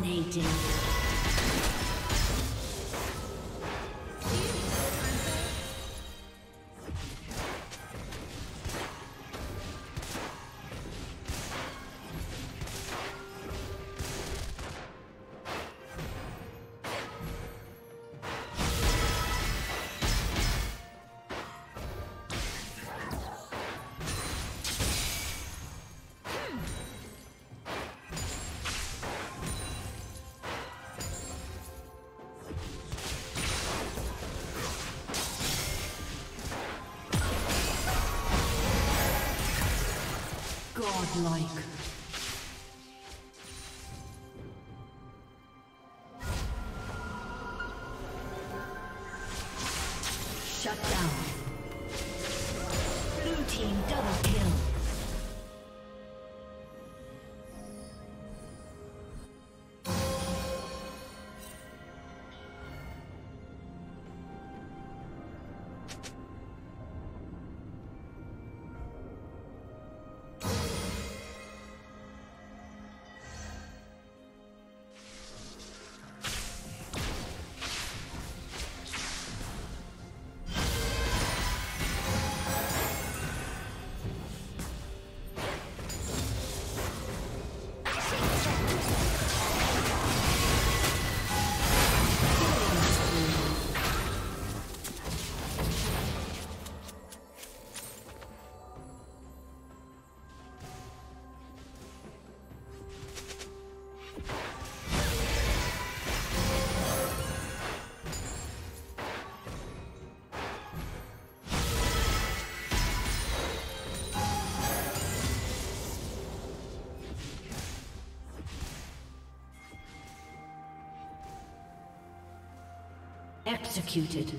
Dominating. Godlike. Executed.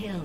Kill.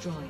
Destroyed.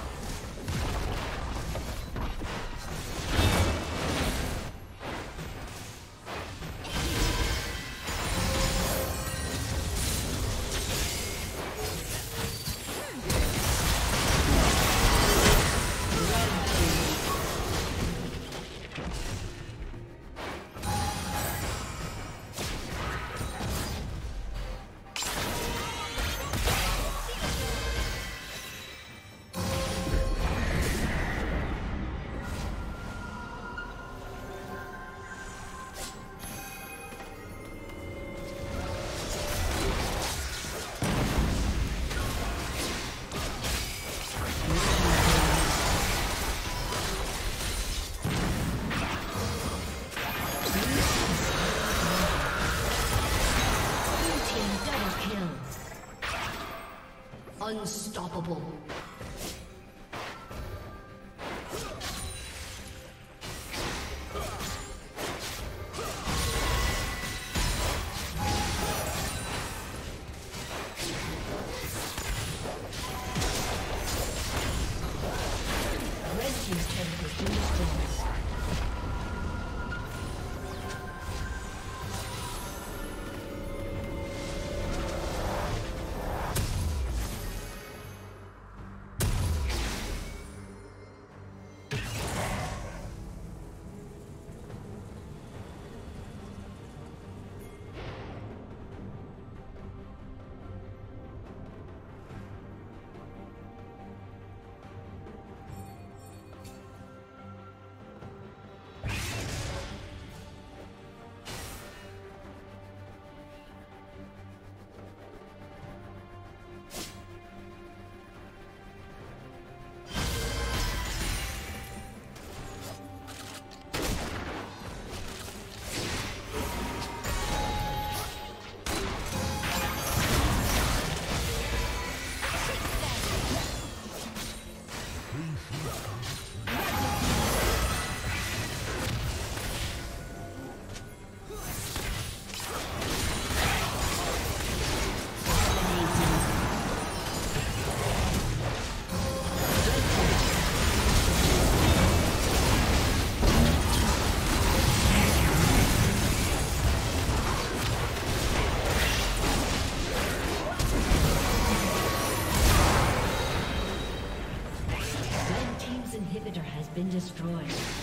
Unstoppable. Destroyed.